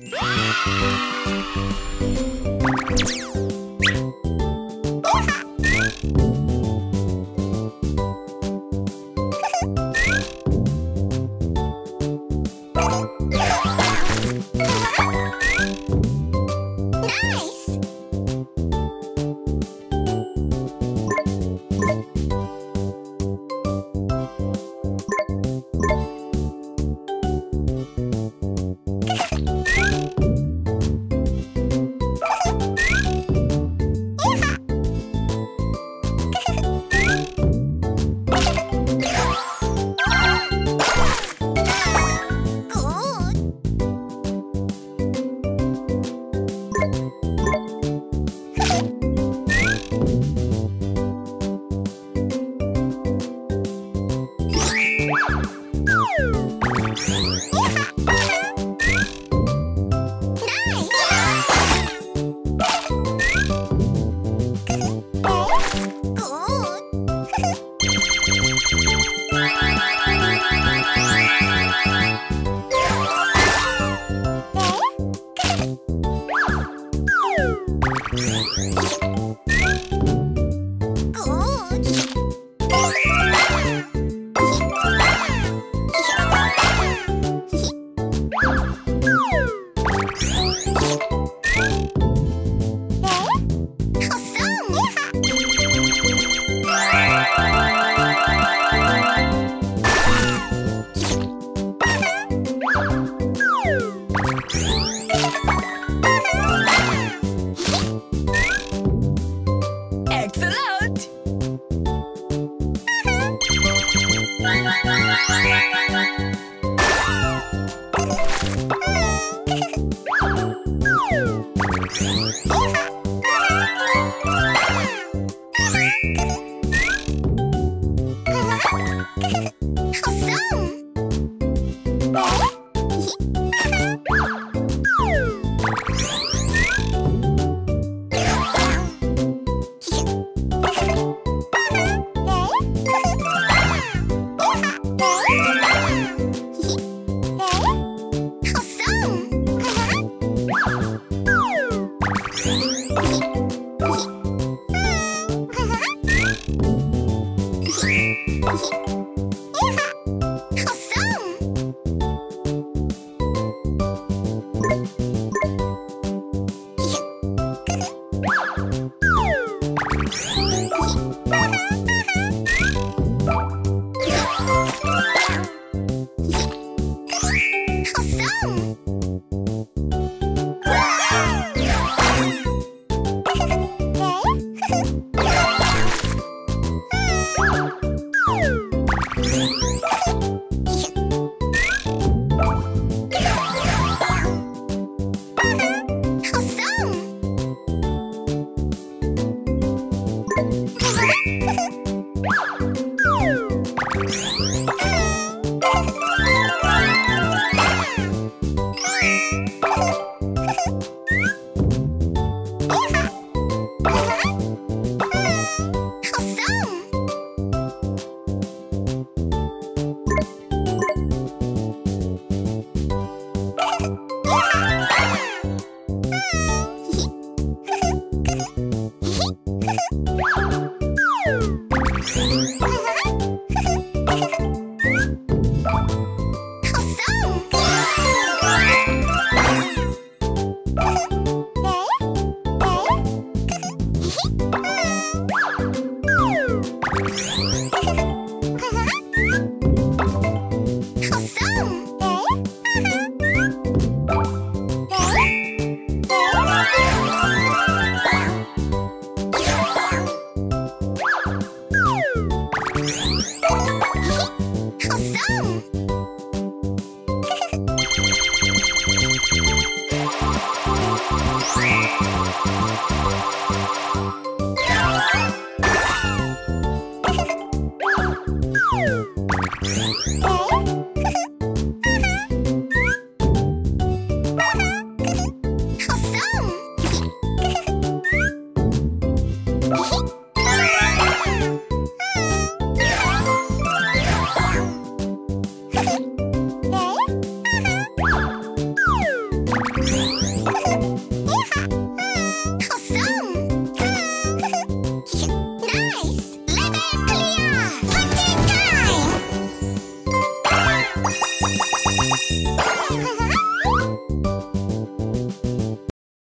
Ah! Awesome! Awesome! Oh, Oh. Julia! Uh,